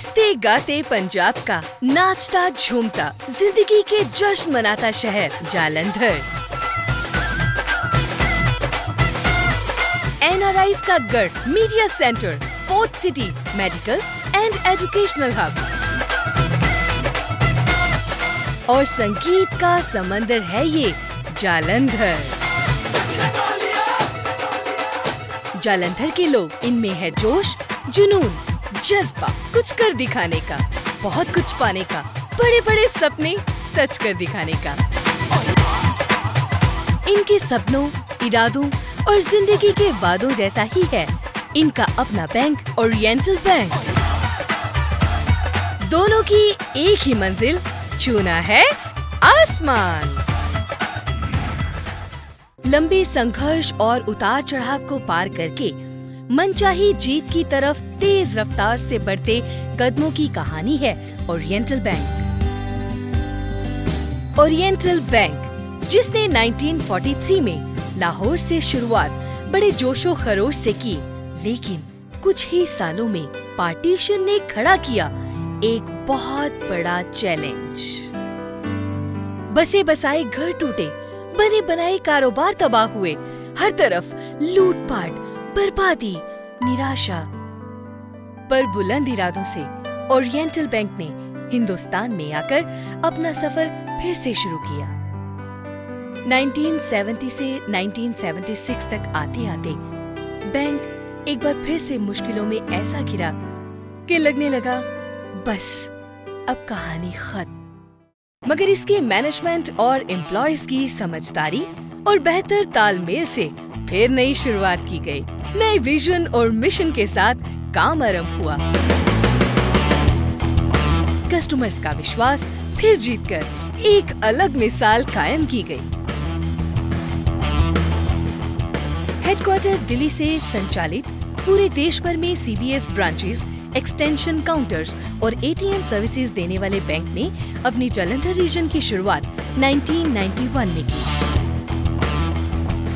हँसते गाते पंजाब का, नाचता झूमता, ज़िंदगी के जश्न मनाता शहर, जालंधर। एनआरआईज का गढ़ media centre sports city medical and educational hub और संगीत का समंदर है ये, जालंधर। जालंधर के लोग, इनमें है जोश, जुनून, जज्बा। कुछ कर दिखाने का, बहुत कुछ पाने का बड़े बड़े सपने सच कर दिखाने का। इनके सपनों, इरादों और ज़िंदगी के वादों जैसा ही है। इनका अपना बैंक, ओरिएंटल बैंक। दोनों की एक ही मंजिल छूना है आसमान। लंबे संघर्ष और उतार चढ़ाव को पार करके मनचाही जीत की तरफ़ तेज रफ्तार से बढ़ते कदमों की कहानी है ओरिएंटल बैंक। ओरिएंटल बैंक, जिसने 1943 में लाहौर से शुरुआत बड़े जोशो खरोश से की, लेकिन कुछ ही सालों में पार्टीशन ने खड़ा किया एक बहुत बड़ा चैलेंज। बसे बसाए घर टूटे बने बनाए कारोबार तबाह हुए, हर तरफ़ लूटपाट बर्बादी, निराशा। पर बुलंद इरादों से ओरिएंटल बैंक ने हिंदुस्तान में आकर अपना सफ़र फिर से शुरू किया। 1970 से 1976 तक आते आते बैंक एक बार फिर से मुश्किलों में ऐसा गिरा कि लगने लगा, बस, अब कहानी खत्म। मगर इसके मैनेजमेंट और एम्प्लॉयज़ की समझदारी और बेहतर तालमेल से फिर नई शुरुआत की गई। नए विजन और मिशन के साथ काम आरंभ हुआ। कस्टमर्स का विश्वास फिर जीतकर एक अलग मिसाल कायम की गई। हेडक्वार्टर दिल्ली से संचालित पूरे देश भर में सीबीएस ब्रांचेस एक्सटेंशन काउंटर्स और एटीएम सर्विसेज़ देने वाले बैंक ने अपनी जलंधर रीजन की शुरुआत 1991 में की।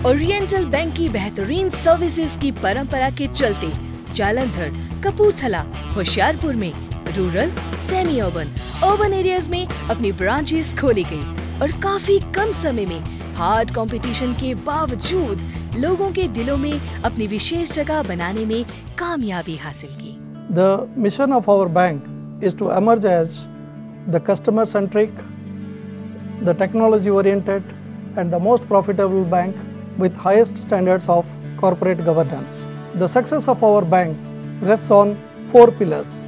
ओरिएंटल बैंक की बेहतरीन सर्विसेज़ की परंपरा के चलते जालंधर कपूरथला होशियारपुर में rural semi urban urban areas में अपनी ब्रांचेस खोली गई और काफ़ी कम समय में हार्ड कंपटीशन के बावजूद लोगों के दिलों में अपनी विशेष जगह बनाने में कामयाबी हासिल की। The mission of our bank is to emerge as the customer centric, the technology oriented, and the most profitable bank with highest standards of corporate governance. The success of our bank rests on four pillars.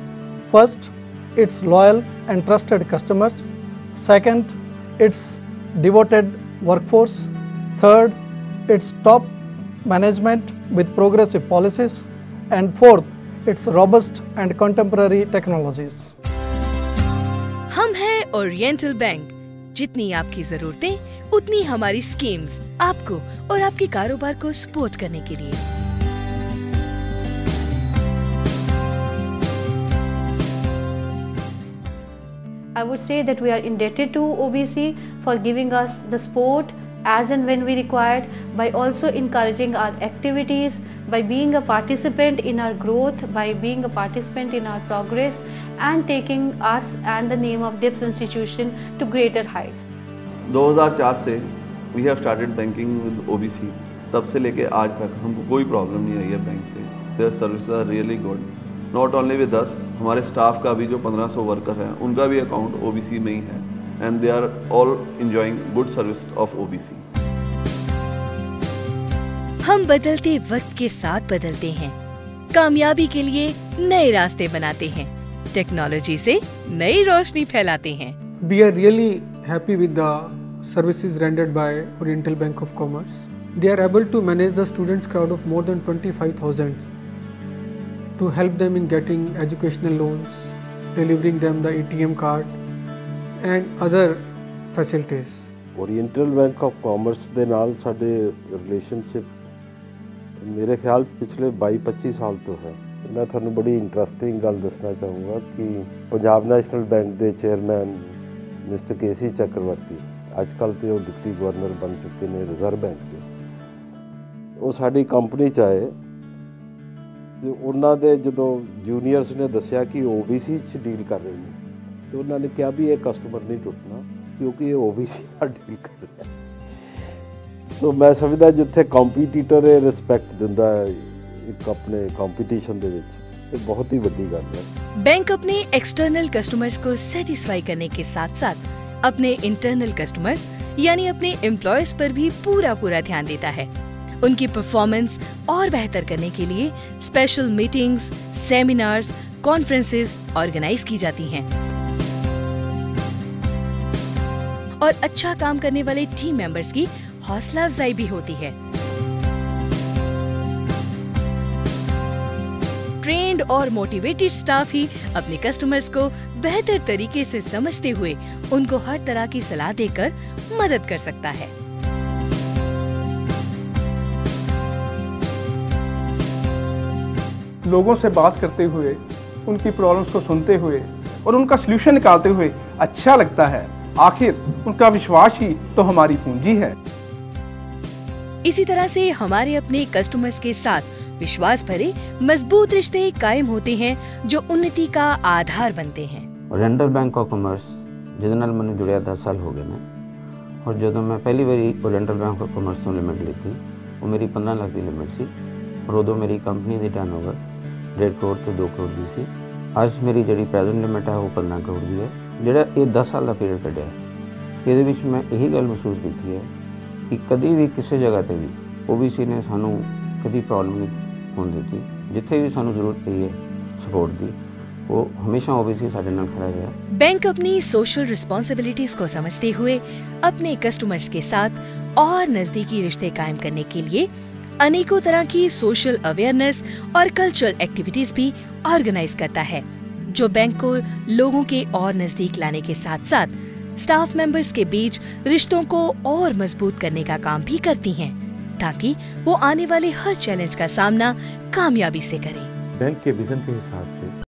First, its loyal and trusted customers. Second, its devoted workforce. Third, its top management with progressive policies. And fourth, its robust and contemporary technologies. हम हैं oriental bank जितनी आपकी जरूरतें उतनी हमारी schemes आपको और आपके कारोबार को सपोर्ट करने के लिए I would say that we are indebted to OBC for giving us the support as and when we required by also encouraging our activities by being a participant in our growth by being a participant in our progress and taking us and the name of DIPS institution to greater heights 2004 से we have started banking with OBC तब से लेके आज तक हमको कोई problem नहीं आई है बैंक से। Their service are really good not only with us हमारे स्टाफ का भी जो 1500 वर्कर हैं उनका भी अकाउंट ओबीसी में ही है। And they are all enjoying good service of OBC. हम बदलते वक्त के साथ बदलते हैं। कामयाबी के लिए नए रास्ते बनाते हैं। टेक्नोलॉजी से नई रोशनी फैलाते हैं। We are really happy with the services rendered by Oriental Bank of Commerce. They are able to manage the students crowd of more than 25,000 to help them in getting educational loans, delivering them the ATM card, and other facilities. Oriental Bank of Commerce ਦੇ ਨਾਲ ਸਾਡੇ relationship ਮੇਰੇ ਖਿਆਲ ਪਿਛਲੇ 22-25 ਸਾਲ ਤੋਂ ਹੈ ਮੈਂ ਤੁਹਾਨੂੰ ਬੜੀ ਇੰਟਰਸਟਿੰਗ ਗੱਲ ਦੱਸਣਾ ਚਾਹੂੰਗਾ ਕਿ ਪੰਜਾਬ ਨੈਸ਼ਨਲ ਬੈਂਕ ਦੇ ਚੇਅਰਮੈਨ ਮਿਸਟਰ ਕੇਸੀ ਚੱਕਰਵਰਤੀ ਅੱਜ ਕੱਲ ਤੇ ਉਹ ਡਿਪਟੀ ਗਵਰਨਰ ਬਣ ਚੁੱਕੇ ਨੇ ਰਿਜ਼ਰਵ ਬੈਂਕ ਦੇ ਉਹ ਸਾਡੀ ਕੰਪਨੀ ਚ ਆਏ ਤੇ ਉਹਨਾਂ ਦੇ ਜਦੋਂ ਜੂਨੀਅਰਸ ਨੇ ਦੱਸਿਆ ਕਿ OBC ਚ ਡੀਲ ਕਰ ਰਹੇ ਨੇ ਤੇ ਉਹਨਾਂ ਨੇ ਕਿਹਾ ਵੀ ਇਹ ਕਸਟਮਰ ਨਹੀਂ ਟੁੱਟਣਾ ਕਿਉਂਕਿ ਇਹ OBC ਨਾਲ ਡੀਲ ਕਰ ਰਿਹਾ ਸੋ ਮੈਂ ਸਮਝਦਾ ਜਿੱਥੇ ਕੰਪੀਟੀਟਰ ਇਹ ਰਿਸਪੈਕਟ ਦਿੰਦਾ ਹੈ ਇੱਕ ਆਪਣੇ ਕੰਪੀਟੀਸ਼ਨ ਦੇ ਵਿੱਚ ਇਹ ਬਹੁਤ ਹੀ ਵੱਡੀ ਗੱਲ ਹੈ बैंक अपने एक्सटर्नल कस्टमर्स को सेटिस्फाई करने के साथ साथ अपने इंटरनल कस्टमर्स यानी अपने एम्प्लॉयज़ पर भी पूरा पूरा ध्यान देता है। उनकी परफॉर्मेंस और बेहतर करने के लिए special meetings seminars conferences organise की जाती हैं। और अच्छा काम करने वाले टीम मेंबर्स की हौसला अफजाई भी होती है। ट्रेंड और मोटिवेटेड स्टाफ ही अपने कस्टमर्स को बेहतर तरीके से समझते हुए उनको हर तरह की सलाह देकर मदद कर सकता है। लोगों से बात करते हुए उनकी प्रॉब्लम्स को सुनते हुए और उनका सलूशन निकालते हुए अच्छा लगता है। आखिर उनका विश्वास ही तो हमारी पूंजी है। इसी तरह से हमारे अपने कस्टमर्स के साथ विश्वास भरे मजबूत रिश्ते कायम होते हैं जो उन्नति का आधार बनते हैं ਓਰੀਐਂਟਲ ਬੈਂਕ ਆਫ ਕਮਰਸ ਜਿਹਦੇ ਨਾਲ ਮੈਨੂੰ ਜੁੜਿਆ 10 ਸਾਲ ਹੋ ਗਏ ਨੇ ਔਰ ਜਦੋਂ ਮੈਂ ਪਹਿਲੀ ਵਾਰੀ ਓਰੀਐਂਟਲ ਬੈਂਕ ਆਫ ਕਮਰਸ ਤੋਂ ਲਿਮਿਟ ਲਈ ਉਹ ਮੇਰੀ 15 ਲੱਖ ਦੀ ਲਿਮਿਟ ਸੀ ਔਰ ਉਦੋਂ ਮੇਰੀ ਕੰਪਨੀ ਦੀ ਟਰਨਓਵਰ 1.5 ਕਰੋੜ ਤੋਂ 2 ਕਰੋੜ ਦੀ ਸੀ ਅੱਜ ਮੇਰੀ ਜਿਹੜੀ ਪ੍ਰੈਜ਼ੈਂਟ ਲਿਮਿਟ ਹੈ ਉਹ 15 ਕਰੋੜ ਦੀ ਹੈ ਜਿਹੜਾ ਇਹ 10 ਸਾਲ ਦਾ ਪੀਰੀਅਡ ਕੱਢਿਆ ਇਹਦੇ ਵਿੱਚ ਮੈਂ ਇਹੀ ਗੱਲ ਮਹਿਸੂਸ ਕੀਤੀ ਹੈ ਕਿ ਕਦੀ ਵੀ ਕਿਸੇ ਜਗ੍ਹਾ ਤੇ ਵੀ OBC ਨੇ ਸਾਨੂੰ ਕਦੀ ਪ੍ਰੋਬਲਮ ਨਹੀਂ ਹੋਣ ਦਿੱਤੀ ਜਿੱਥੇ ਵੀ ਸਾਨੂੰ ਜ਼ਰੂਰਤ ਪਈ ਹੈ ਸਪੋਰਟ ਦੀ ਉਹ ਹਮੇਸ਼ਾ OBC ਸਾਡੇ ਨਾਲ ਖੜਾ ਰਿਹਾ बैंक अपनी सोशल रिस्पॉन्सिबिलिटीज को समझते हुए अपने कस्टमर्स के साथ और नजदीकी रिश्ते कायम करने के लिए अनेकों तरह की सोशल अवेयरनेस और कल्चरल एक्टिविटीज भी ऑर्गेनाइज करता है जो बैंक को लोगों के और नजदीक लाने के साथ साथ स्टाफ मेंबर्स के बीच रिश्तों को और मजबूत करने का काम भी करती हैं ताकि वो आने वाले हर चैलेंज का सामना कामयाबी से करें। बैंक के विजन के हिसाब से।